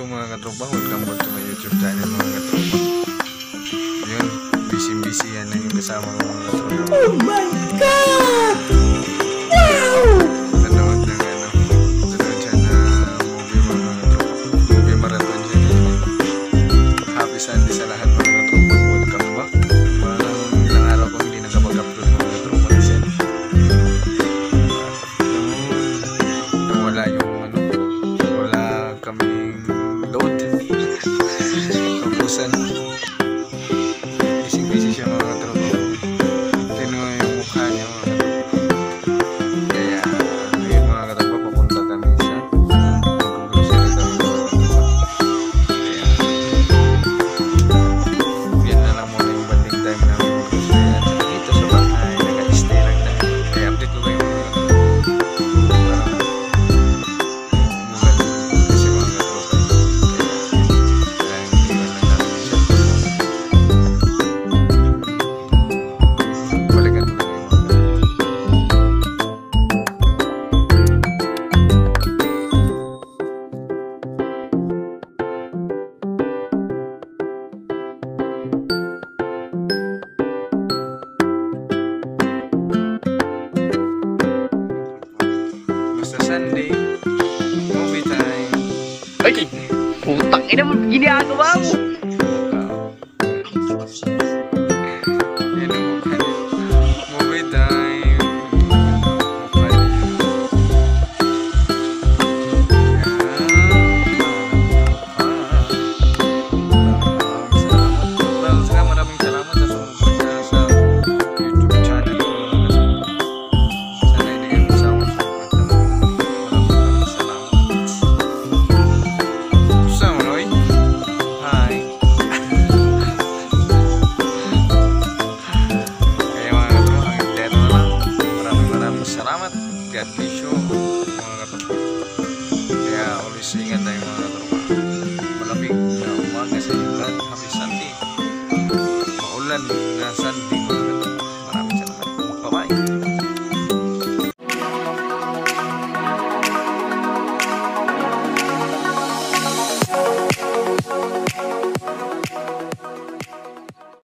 Hello mga katropa, welcome back to my YouTube channel mga katropa. Yun, busy-busy yan lang kasama mga katropa. Oh my God! Sunday. Movie time. Ay! Putang ina mo, ginagawa mo! Uh, ganti show mga kaya always ingat tayo mga katropa malamig na umaga sa inyo lahat